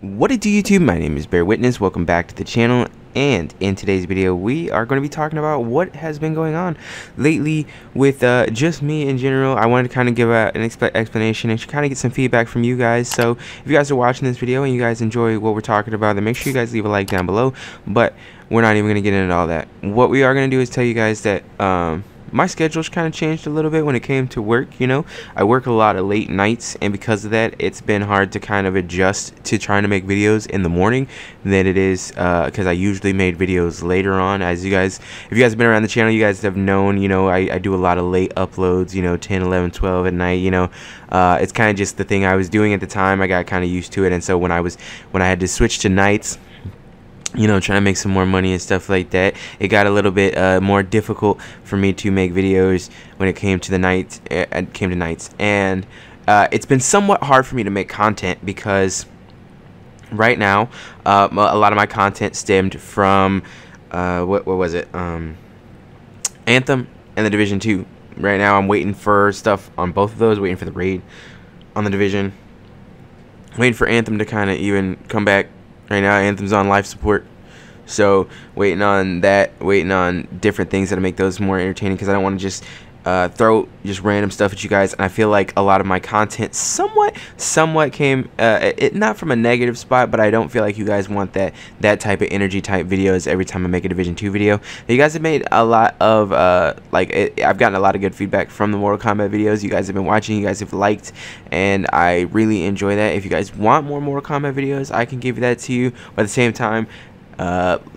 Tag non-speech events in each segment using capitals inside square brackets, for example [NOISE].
What it do YouTube? My name is Bear Witness. Welcome back to the channel. And in today's video, we are going to be talking about what has been going on lately with uh, just me in general. I wanted to kind of give a, an exp explanation and kind of get some feedback from you guys. So if you guys are watching this video and you guys enjoy what we're talking about, then make sure you guys leave a like down below. But we're not even going to get into all that. What we are going to do is tell you guys that... Um, my schedule's kind of changed a little bit when it came to work you know? I work a lot of late nights and because of that it's been hard to kind of adjust to trying to make videos in the morning than it is because uh, i usually made videos later on. As you guys if you guys have been around the channel you guys have known you know i, I do a lot of late uploads you know 10 11 12 at night you know? Uh, it's kind of just the thing i was doing at the time i got kind of used to it and so when i was when i had to switch to nights you know trying to make some more money and stuff like that. It got a little bit uh, more difficult for me to make videos when it came to the night uh, it came to nights. And uh, it's been somewhat hard for me to make content because right now uh, a lot of my content stemmed from uh, what, what was it? Um, Anthem and the Division 2 right now I'm waiting for stuff on both of those waiting for the raid on the Division. Waiting for Anthem to kind of even come back Right now, Anthem's on life support. So waiting on that, waiting on different things that'll make those more entertaining because I don't want to just uh, throw just random stuff at you guys and I feel like a lot of my content somewhat somewhat came uh, it not from a negative spot but I don't feel like you guys want that that type of energy type videos every time I make a division 2 video. You guys have made a lot of uh, like it, I've gotten a lot of good feedback from the Mortal Kombat videos. You guys have been watching you guys have liked and I really enjoy that. If you guys want more Mortal Kombat videos I can give that to you. But at the same time uh, [LAUGHS]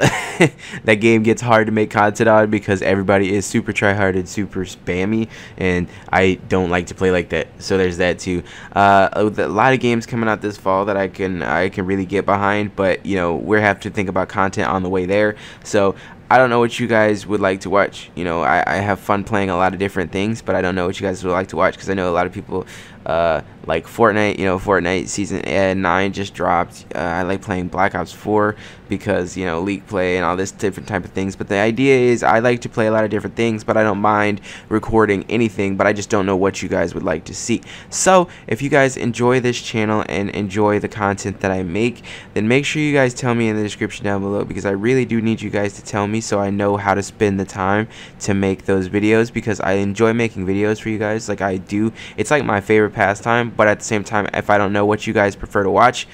that game gets hard to make content on because everybody is super tryhard super spammy, and I don't like to play like that. So there's that too. Uh, a lot of games coming out this fall that I can I can really get behind, but you know we have to think about content on the way there. So I don't know what you guys would like to watch. You know, I, I have fun playing a lot of different things, but I don't know what you guys would like to watch because I know a lot of people uh, like Fortnite. You know, Fortnite season uh, nine just dropped. Uh, I like playing Black Ops 4 because you know league play and all this different type of things. But the idea is I like to play a lot of different things, but I don't mind recording anything. But I just don't know what you guys would like to see. So if you guys enjoy this channel and enjoy the content that I make, then make sure you guys tell me in the description down below because I really do need you guys to tell me so I know how to spend the time to make those videos because I enjoy making videos for you guys. Like I do. It's like my favorite pastime but at the same time if I don't know what you guys prefer to watch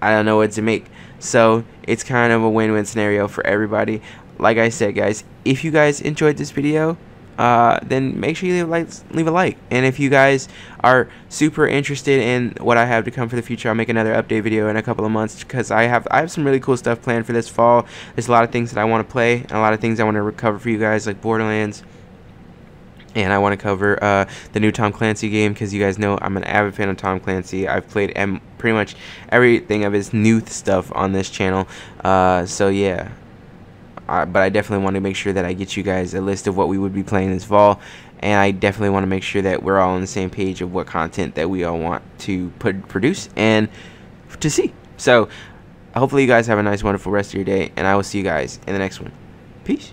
I don't know what to make. So it's kind of a win-win scenario for everybody. Like I said guys if you guys enjoyed this video uh, then make sure you leave a, like, leave a like. And if you guys are super interested in what I have to come for the future, I'll make another update video in a couple of months because I have I have some really cool stuff planned for this fall. There's a lot of things that I want to play and a lot of things I want to recover for you guys, like Borderlands. And I want to cover uh, the new Tom Clancy game because you guys know I'm an avid fan of Tom Clancy. I've played pretty much everything of his new stuff on this channel. Uh, so yeah, uh, but I definitely want to make sure that I get you guys a list of what we would be playing this fall. And I definitely want to make sure that we're all on the same page of what content that we all want to put, produce and to see. So, hopefully you guys have a nice, wonderful rest of your day. And I will see you guys in the next one. Peace.